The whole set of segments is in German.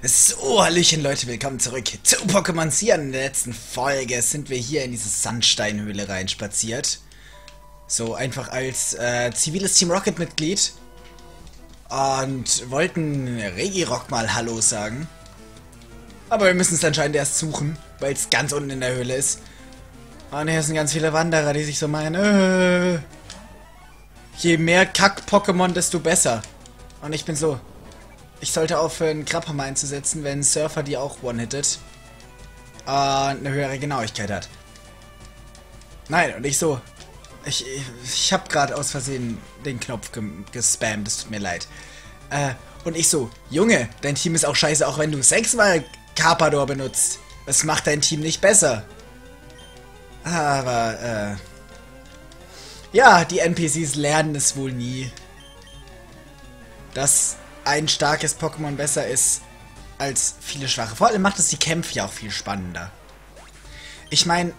So, Hallöchen Leute, willkommen zurück zu Pokémon Cyan. In der letzten Folge sind wir hier in diese Sandsteinhöhle reinspaziert. So, einfach als äh, ziviles Team Rocket Mitglied. Und wollten Regirock mal Hallo sagen. Aber wir müssen es anscheinend erst suchen, weil es ganz unten in der Höhle ist. Und hier sind ganz viele Wanderer, die sich so meinen, äh, je mehr Kack-Pokémon, desto besser. Und ich bin so, ich sollte aufhören, Krabhammer einzusetzen, wenn Surfer die auch one-hittet. Und eine höhere Genauigkeit hat. Nein, und ich so. Ich, ich, habe gerade aus Versehen den Knopf ge gespammt, es tut mir leid. Äh, und ich so, Junge, dein Team ist auch scheiße, auch wenn du sechsmal Carpador benutzt. Das macht dein Team nicht besser. Aber, äh... Ja, die NPCs lernen es wohl nie. Das ein starkes Pokémon besser ist als viele schwache. Vor allem macht es die Kämpfe ja auch viel spannender. Ich meine,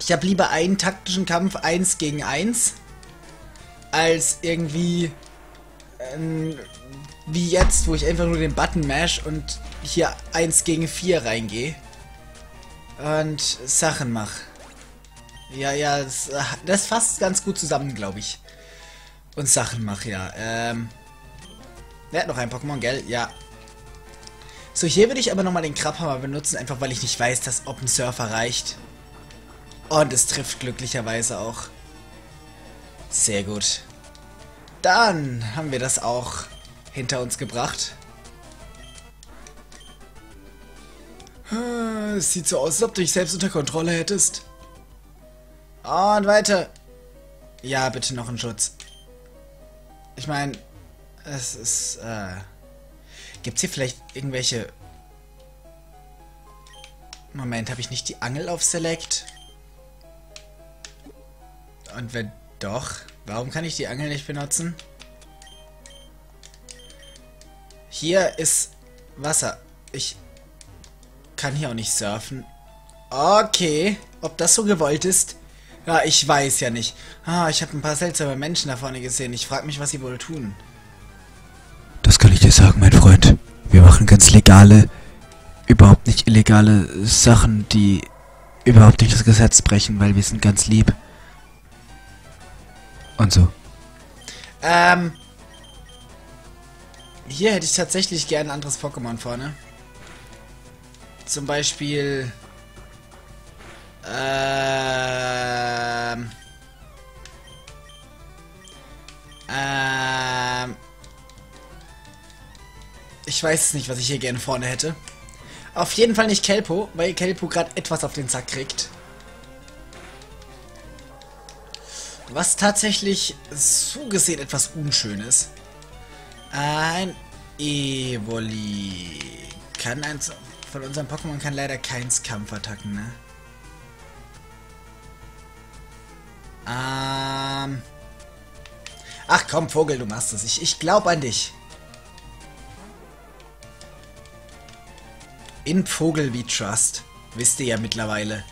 ich habe lieber einen taktischen Kampf 1 gegen 1 als irgendwie ähm, wie jetzt, wo ich einfach nur den Button mash und hier 1 gegen 4 reingehe und Sachen mache. Ja, ja, das, das fasst ganz gut zusammen, glaube ich. Und Sachen mache, ja. Ähm, der hat noch ein Pokémon, gell? Ja. So, hier würde ich aber nochmal den Krabhammer benutzen, einfach weil ich nicht weiß, dass ob ein Surfer reicht. Und es trifft glücklicherweise auch. Sehr gut. Dann haben wir das auch hinter uns gebracht. Es sieht so aus, als ob du dich selbst unter Kontrolle hättest. Und weiter. Ja, bitte noch einen Schutz. Ich meine, es ist, äh... Gibt's hier vielleicht irgendwelche... Moment, habe ich nicht die Angel auf Select? Und wenn doch, warum kann ich die Angel nicht benutzen? Hier ist Wasser. Ich kann hier auch nicht surfen. Okay, ob das so gewollt ist? Ja, ich weiß ja nicht. Ah, ich habe ein paar seltsame Menschen da vorne gesehen. Ich frage mich, was sie wohl tun. Sagen, mein Freund. Wir machen ganz legale, überhaupt nicht illegale Sachen, die überhaupt nicht das Gesetz brechen, weil wir sind ganz lieb. Und so. Ähm. Hier hätte ich tatsächlich gerne ein anderes Pokémon vorne. Zum Beispiel. Ähm. Ähm. Ich weiß es nicht, was ich hier gerne vorne hätte. Auf jeden Fall nicht Kelpo, weil Kelpo gerade etwas auf den Sack kriegt. Was tatsächlich so gesehen etwas Unschönes. Ein Evoli. Kann eins von unseren Pokémon kann leider keins Kampfattacken, ne? Ähm. Ach komm, Vogel, du machst es. Ich, ich glaube an dich. In Vogel wie Trust. Wisst ihr ja mittlerweile.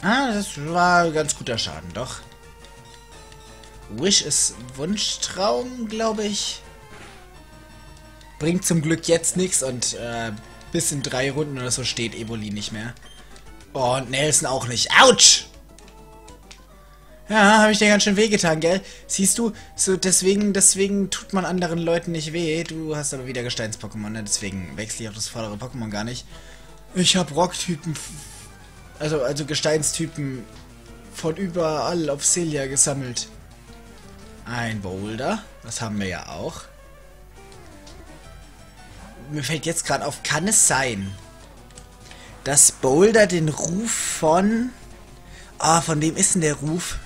Ah, das war ganz guter Schaden, doch. Wish ist Wunschtraum, glaube ich. Bringt zum Glück jetzt nichts und äh, bis in drei Runden oder so steht Eboli nicht mehr. Oh, und Nelson auch nicht. Autsch! Ja, habe ich dir ganz schön wehgetan, gell? Siehst du, so deswegen, deswegen tut man anderen Leuten nicht weh. Du hast aber wieder Gesteins-Pokémon, ne? Deswegen wechsle ich auf das vordere Pokémon gar nicht. Ich habe Rocktypen, also, also Gesteinstypen von überall auf Celia gesammelt. Ein Boulder, das haben wir ja auch. Mir fällt jetzt gerade auf, kann es sein, dass Boulder den Ruf von... Ah, von wem ist denn der Ruf?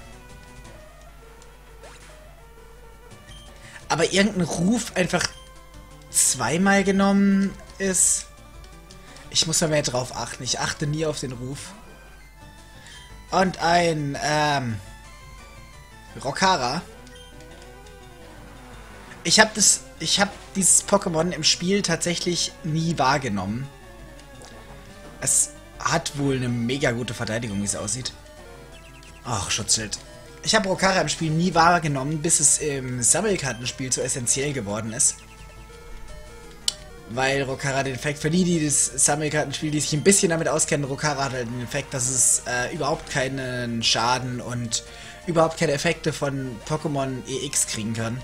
Aber irgendein Ruf einfach zweimal genommen ist. Ich muss da mehr drauf achten. Ich achte nie auf den Ruf. Und ein, ähm, Rokara. Ich habe das, ich habe dieses Pokémon im Spiel tatsächlich nie wahrgenommen. Es hat wohl eine mega gute Verteidigung, wie es aussieht. Ach, Schutzschild. Ich habe Rokara im Spiel nie wahrgenommen, bis es im Sammelkartenspiel so essentiell geworden ist. Weil Rokara den Effekt, für die, die das Sammelkartenspiel, die sich ein bisschen damit auskennen, Rokara hat halt den Effekt, dass es äh, überhaupt keinen Schaden und überhaupt keine Effekte von Pokémon EX kriegen kann.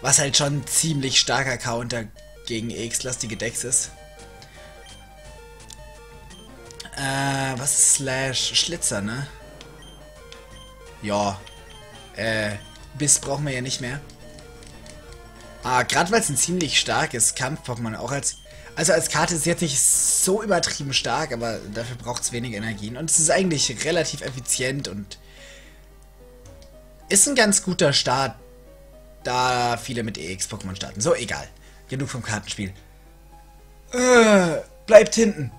Was halt schon ziemlich starker Counter gegen EX-lastige Decks ist. Äh, was ist Slash? Schlitzer, ne? Ja. Äh, Biss brauchen wir ja nicht mehr. Ah, gerade weil es ein ziemlich starkes Kampf-Pokémon auch als... Also als Karte ist es jetzt nicht so übertrieben stark, aber dafür braucht es wenig Energien. Und es ist eigentlich relativ effizient und ist ein ganz guter Start, da viele mit EX-Pokémon starten. So, egal. Genug vom Kartenspiel. Äh, bleibt hinten.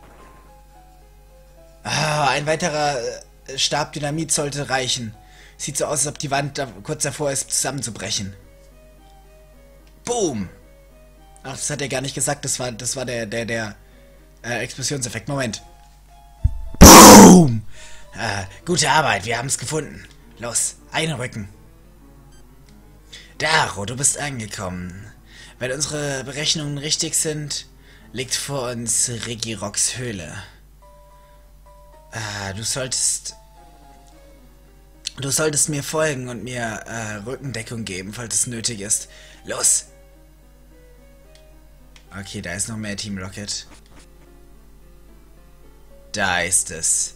Ah, ein weiterer äh, Stab Dynamit sollte reichen. Sieht so aus, als ob die Wand da kurz davor ist, zusammenzubrechen. Boom! Ach, das hat er gar nicht gesagt. Das war, das war der, der, der äh, Explosionseffekt. Moment. Boom! Äh, gute Arbeit, wir haben es gefunden. Los, einrücken. Daro, du bist angekommen. Wenn unsere Berechnungen richtig sind, liegt vor uns Regiroks Höhle. Ah, du solltest... Du solltest mir folgen und mir äh, Rückendeckung geben, falls es nötig ist. Los! Okay, da ist noch mehr Team Rocket. Da ist es.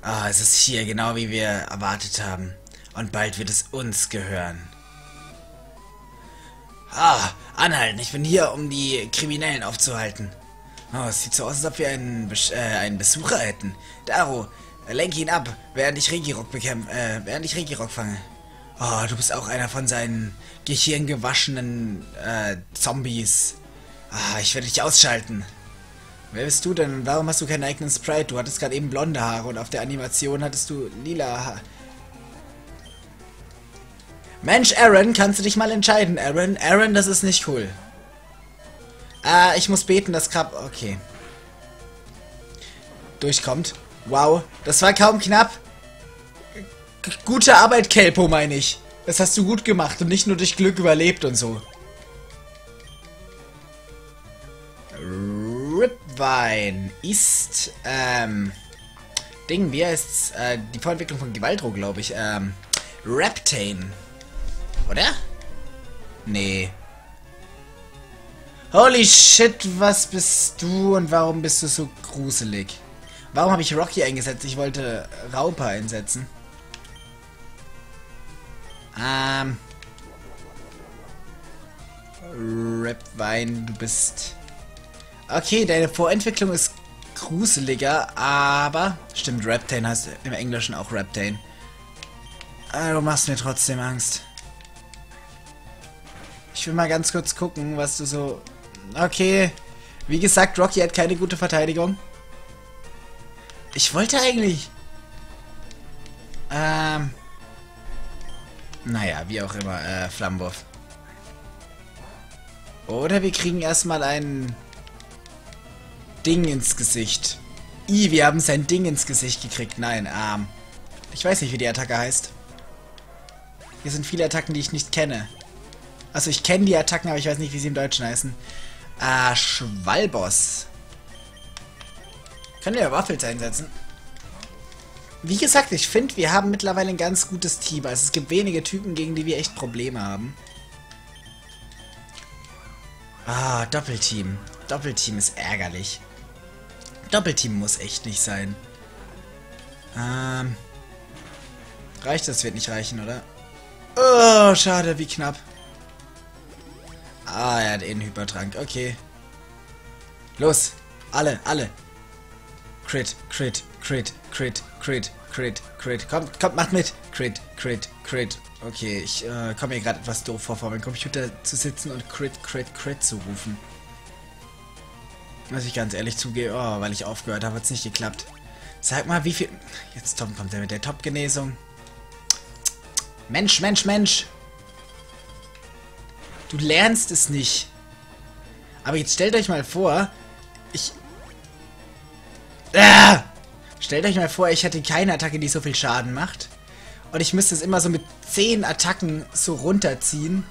Ah, es ist hier, genau wie wir erwartet haben. Und bald wird es uns gehören. Ah, anhalten. Ich bin hier, um die Kriminellen aufzuhalten. Oh, es sieht so aus, als ob wir einen, Besch äh, einen Besucher hätten. Daro, lenk ihn ab, während ich Regirock bekämpfe, äh, während ich Regirock fange. Oh, du bist auch einer von seinen gehirngewaschenen, äh, Zombies. Ah, ich werde dich ausschalten. Wer bist du denn? Warum hast du keinen eigenen Sprite? Du hattest gerade eben blonde Haare und auf der Animation hattest du lila Haare. Mensch, Aaron, kannst du dich mal entscheiden, Aaron? Aaron, das ist nicht cool. Ah, ich muss beten, dass Krab... Okay. Durchkommt. Wow, das war kaum knapp. G gute Arbeit, Kelpo, meine ich. Das hast du gut gemacht und nicht nur durch Glück überlebt und so. Ripwein ist, ähm... Ding, wie heißt's? Äh, die Vorentwicklung von Gewaltro, glaube ich. Ähm, Raptane. Oder? Nee. Holy shit, was bist du und warum bist du so gruselig? Warum habe ich Rocky eingesetzt? Ich wollte Rauper einsetzen. Ähm. Rapwein, du bist... Okay, deine Vorentwicklung ist gruseliger, aber... Stimmt, Raptane heißt im Englischen auch Raptane. Aber du machst mir trotzdem Angst. Ich will mal ganz kurz gucken, was du so Okay. Wie gesagt, Rocky hat keine gute Verteidigung. Ich wollte eigentlich... Ähm... Naja, wie auch immer, äh, Flammenwurf. Oder wir kriegen erstmal ein Ding ins Gesicht. I, wir haben sein Ding ins Gesicht gekriegt. Nein, ähm... Ich weiß nicht, wie die Attacke heißt. Hier sind viele Attacken, die ich nicht kenne. Also ich kenne die Attacken, aber ich weiß nicht, wie sie im Deutschen heißen. Ah, Schwalboss. Können wir Waffels einsetzen? Wie gesagt, ich finde, wir haben mittlerweile ein ganz gutes Team. Also es gibt wenige Typen, gegen die wir echt Probleme haben. Ah, Doppelteam. Doppelteam ist ärgerlich. Doppelteam muss echt nicht sein. Ähm. Reicht das? Wird nicht reichen, oder? Oh, schade, wie knapp. Ah, er hat eh einen Hypertrank. Okay. Los. Alle, alle. Crit, Crit, Crit, Crit, Crit, Crit, Crit. Kommt, kommt, macht mit. Crit, Crit, Crit. Okay, ich äh, komme mir gerade etwas doof vor, vor meinem Computer zu sitzen und Crit, Crit, Crit zu rufen. Muss ich ganz ehrlich zugeben. Oh, weil ich aufgehört habe, hat es nicht geklappt. Sag mal, wie viel... Jetzt Tom kommt er mit der Top-Genesung. Mensch, Mensch, Mensch. Du lernst es nicht. Aber jetzt stellt euch mal vor, ich... Ah! Stellt euch mal vor, ich hätte keine Attacke, die so viel Schaden macht. Und ich müsste es immer so mit 10 Attacken so runterziehen.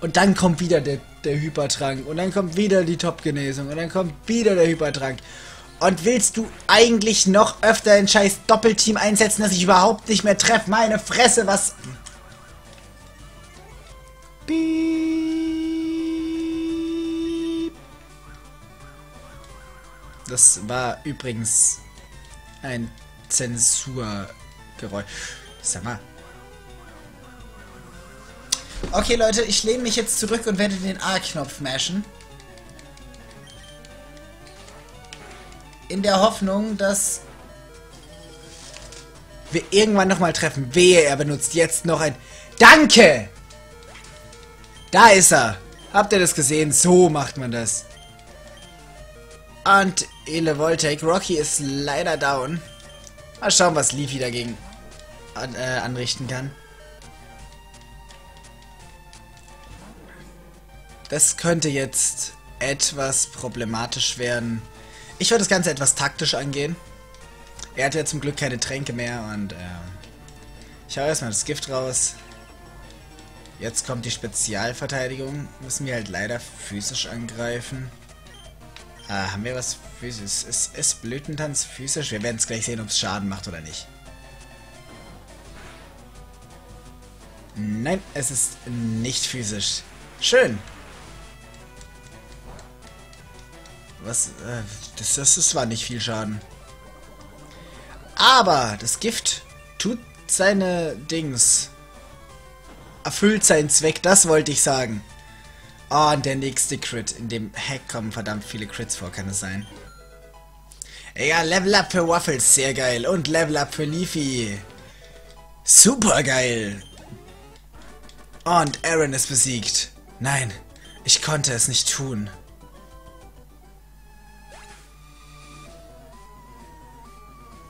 Und dann kommt wieder der, der Hypertrank. Und dann kommt wieder die Top-Genesung. Und dann kommt wieder der Hypertrank. Und willst du eigentlich noch öfter ein scheiß Doppelteam einsetzen, dass ich überhaupt nicht mehr treffe? Meine Fresse, was... Piep. Das war übrigens ein Zensurgeräusch. Sag mal. Okay, Leute, ich lehne mich jetzt zurück und werde den A-Knopf mashen. In der Hoffnung, dass wir irgendwann nochmal treffen. Wehe, er benutzt jetzt noch ein... Danke! Da ist er. Habt ihr das gesehen? So macht man das. Und Ele Voltec. Rocky ist leider down. Mal schauen, was Leafy dagegen an, äh, anrichten kann. Das könnte jetzt etwas problematisch werden. Ich würde das Ganze etwas taktisch angehen. Er hat ja zum Glück keine Tränke mehr und äh, ich hau erstmal das Gift raus. Jetzt kommt die Spezialverteidigung. Müssen wir halt leider physisch angreifen. Ah, haben wir was physisch? Ist, ist Blütentanz physisch? Wir werden es gleich sehen, ob es Schaden macht oder nicht. Nein, es ist nicht physisch. Schön. Was? Äh, das, das, das war nicht viel Schaden. Aber das Gift tut seine Dings erfüllt seinen Zweck, das wollte ich sagen. Oh, und der nächste Crit. In dem Hack kommen verdammt viele Crits vor, kann es sein. Ja, Level Up für Waffles, sehr geil. Und Level Up für Leafy. Super geil. Und Aaron ist besiegt. Nein, ich konnte es nicht tun.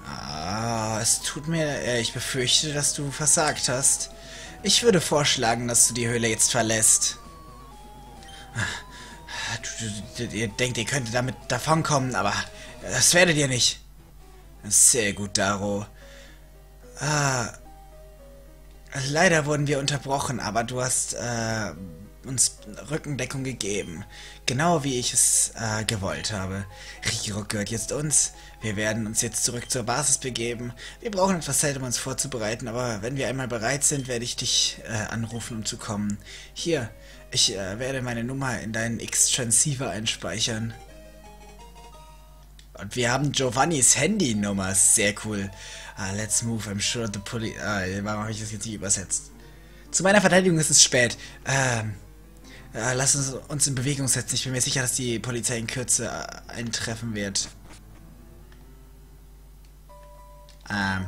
Ah, es tut mir... Äh, ich befürchte, dass du versagt hast. Ich würde vorschlagen, dass du die Höhle jetzt verlässt. Ihr denkt, ihr könntet damit davonkommen, aber das werdet ihr nicht. Sehr gut, Daro. Ah, leider wurden wir unterbrochen, aber du hast äh, uns Rückendeckung gegeben. Genau wie ich es äh, gewollt habe. Rikirok gehört jetzt uns. Wir werden uns jetzt zurück zur Basis begeben. Wir brauchen etwas Zeit, um uns vorzubereiten, aber wenn wir einmal bereit sind, werde ich dich äh, anrufen, um zu kommen. Hier, ich äh, werde meine Nummer in deinen X-Transceiver einspeichern. Und wir haben Giovannis Handynummer. Sehr cool. Ah, let's move. I'm sure the police... Ah, warum habe ich das jetzt nicht übersetzt? Zu meiner Verteidigung ist es spät. Ähm... Äh, lass uns uns in Bewegung setzen. Ich bin mir sicher, dass die Polizei in Kürze äh, eintreffen wird. Ähm.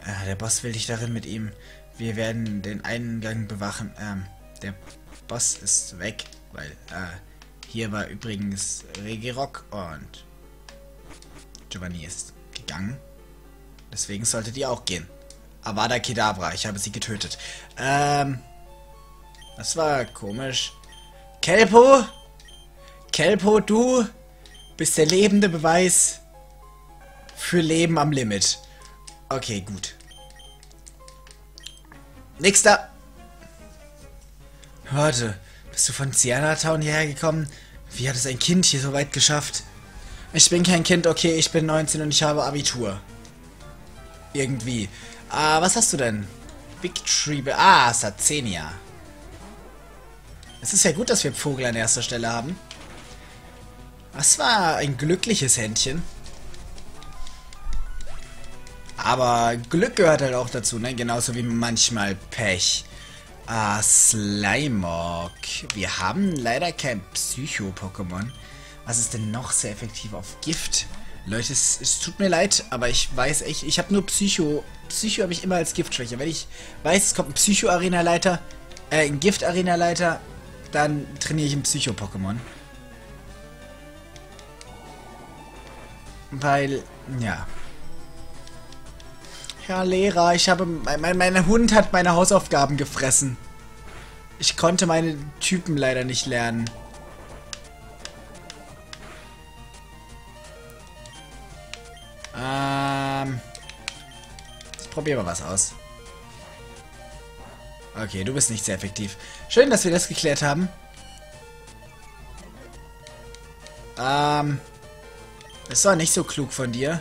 Äh, der Boss will dich darin mit ihm. Wir werden den Eingang bewachen. Ähm, der Boss ist weg, weil, äh, hier war übrigens Regirock und Giovanni ist gegangen. Deswegen solltet ihr auch gehen. Avada Kedavra, ich habe sie getötet. Ähm, das war komisch. Kelpo? Kelpo, du bist der lebende Beweis für Leben am Limit. Okay, gut. Nächster. Warte, bist du von Sienna Town hierher gekommen? Wie hat es ein Kind hier so weit geschafft? Ich bin kein Kind, okay, ich bin 19 und ich habe Abitur. Irgendwie. Ah, was hast du denn? Victory... Ah, Sazenia. Es ist ja gut, dass wir Vogel an erster Stelle haben. Das war ein glückliches Händchen. Aber Glück gehört halt auch dazu, ne? Genauso wie manchmal Pech. Ah, Slimog. Wir haben leider kein Psycho-Pokémon. Was ist denn noch sehr effektiv auf Gift? Leute, es, es tut mir leid, aber ich weiß echt, ich habe nur Psycho. Psycho habe ich immer als Giftschwäche. Wenn ich weiß, es kommt ein Psycho-Arena-Leiter, äh, ein Gift-Arena-Leiter, dann trainiere ich ein Psycho-Pokémon. Weil, ja, ja, Lehrer, ich habe... Mein, mein Hund hat meine Hausaufgaben gefressen. Ich konnte meine Typen leider nicht lernen. Ähm... probiere mal was aus. Okay, du bist nicht sehr effektiv. Schön, dass wir das geklärt haben. Ähm, das war nicht so klug von dir.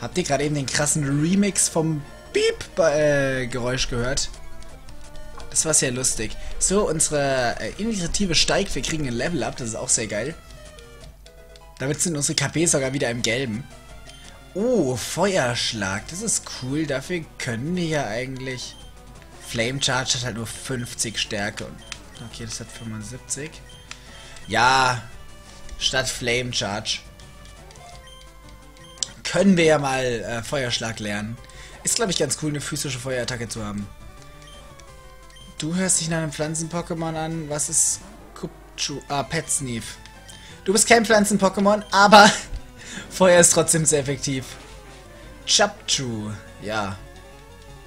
Habt ihr gerade eben den krassen Remix vom Beep-Geräusch äh, gehört? Das war sehr lustig. So, unsere äh, Initiative steigt. Wir kriegen ein Level up. Das ist auch sehr geil. Damit sind unsere KP sogar wieder im Gelben. Oh, Feuerschlag. Das ist cool. Dafür können wir ja eigentlich... Flame Charge hat halt nur 50 Stärke. Okay, das hat 75. Ja, statt Flame Charge können wir ja mal äh, Feuerschlag lernen. Ist, glaube ich, ganz cool, eine physische Feuerattacke zu haben. Du hörst dich nach einem Pflanzen-Pokémon an. Was ist Kupchu? Ah, Petsneef. Du bist kein Pflanzen-Pokémon, aber Feuer ist trotzdem sehr effektiv. Chapchu. Ja.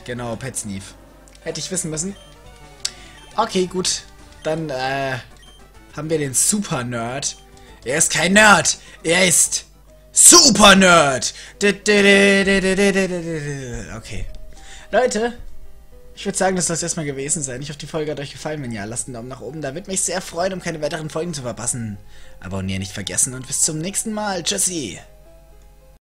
Genau, Petsneef. Hätte ich wissen müssen. Okay, gut. Dann, äh, haben wir den Super Nerd. Er ist kein Nerd. Er ist Super Nerd. Okay. Leute, ich würde sagen, das soll es erstmal gewesen sein. Ich hoffe, die Folge hat euch gefallen. Wenn ja, lasst einen Daumen nach oben. Da würde mich sehr freuen, um keine weiteren Folgen zu verpassen. Abonnieren nicht vergessen und bis zum nächsten Mal. Tschüssi.